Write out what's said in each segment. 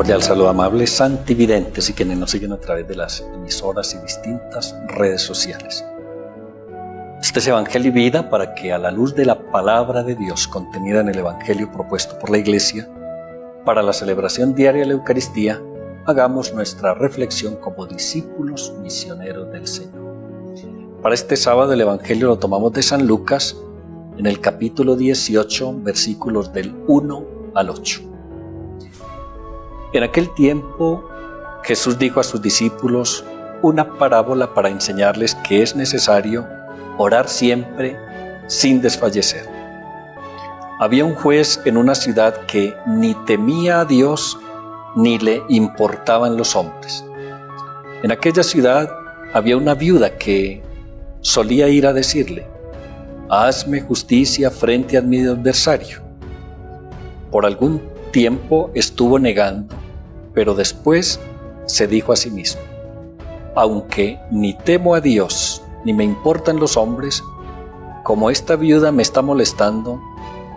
cordial saludo amables santividentes y quienes nos siguen a través de las emisoras y distintas redes sociales. Este es Evangelio y Vida para que a la luz de la palabra de Dios contenida en el Evangelio propuesto por la Iglesia, para la celebración diaria de la Eucaristía, hagamos nuestra reflexión como discípulos misioneros del Señor. Para este sábado el Evangelio lo tomamos de San Lucas en el capítulo 18, versículos del 1 al 8. En aquel tiempo Jesús dijo a sus discípulos una parábola para enseñarles que es necesario orar siempre sin desfallecer. Había un juez en una ciudad que ni temía a Dios ni le importaban los hombres. En aquella ciudad había una viuda que solía ir a decirle, hazme justicia frente a mi adversario. Por algún tiempo estuvo negando pero después se dijo a sí mismo, aunque ni temo a Dios ni me importan los hombres, como esta viuda me está molestando,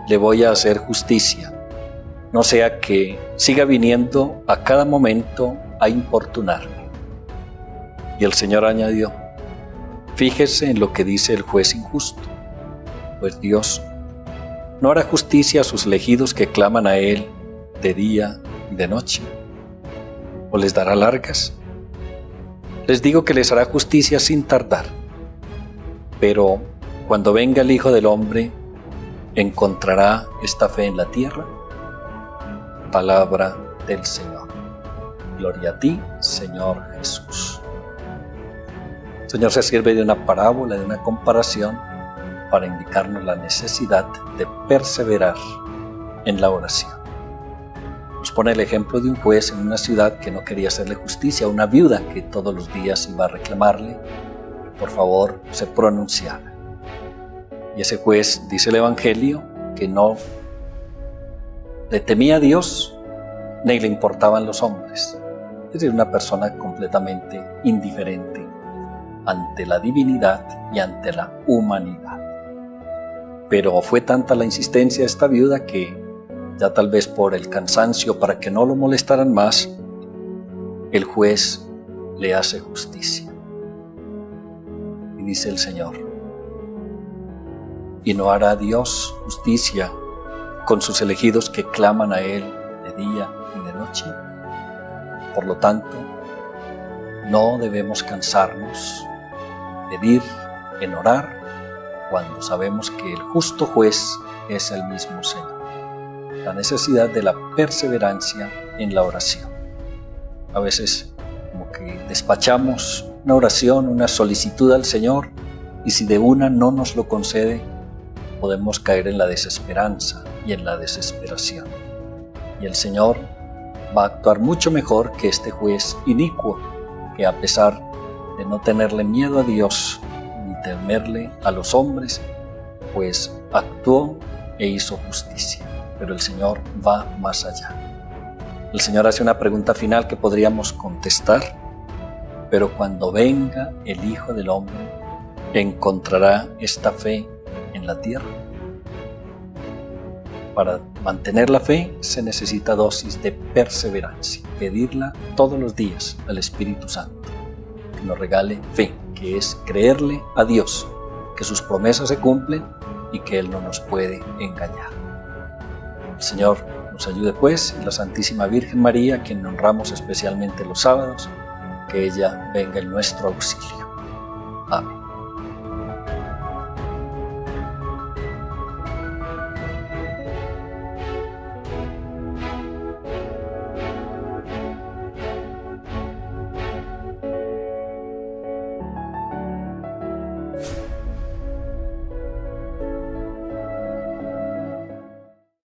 le voy a hacer justicia, no sea que siga viniendo a cada momento a importunarme. Y el Señor añadió, fíjese en lo que dice el juez injusto, pues Dios no hará justicia a sus elegidos que claman a Él de día y de noche o les dará largas? Les digo que les hará justicia sin tardar. Pero cuando venga el Hijo del Hombre, ¿encontrará esta fe en la tierra? Palabra del Señor. Gloria a ti, Señor Jesús. El Señor se sirve de una parábola, de una comparación, para indicarnos la necesidad de perseverar en la oración. Pone el ejemplo de un juez en una ciudad que no quería hacerle justicia a una viuda que todos los días iba a reclamarle por favor se pronunciara. Y ese juez, dice el Evangelio, que no le temía a Dios ni le importaban los hombres. Es decir, una persona completamente indiferente ante la divinidad y ante la humanidad. Pero fue tanta la insistencia de esta viuda que ya tal vez por el cansancio, para que no lo molestaran más, el juez le hace justicia. Y dice el Señor, y no hará Dios justicia con sus elegidos que claman a Él de día y de noche. Por lo tanto, no debemos cansarnos de ir en orar cuando sabemos que el justo juez es el mismo Señor la necesidad de la perseverancia en la oración. A veces como que despachamos una oración, una solicitud al Señor y si de una no nos lo concede, podemos caer en la desesperanza y en la desesperación. Y el Señor va a actuar mucho mejor que este juez inicuo, que a pesar de no tenerle miedo a Dios ni temerle a los hombres, pues actuó e hizo justicia pero el Señor va más allá. El Señor hace una pregunta final que podríamos contestar, pero cuando venga el Hijo del Hombre, ¿encontrará esta fe en la tierra? Para mantener la fe se necesita dosis de perseverancia, pedirla todos los días al Espíritu Santo, que nos regale fe, que es creerle a Dios, que sus promesas se cumplen y que Él no nos puede engañar. Señor nos ayude pues y la Santísima Virgen María, quien honramos especialmente los sábados, que ella venga en nuestro auxilio. Amén.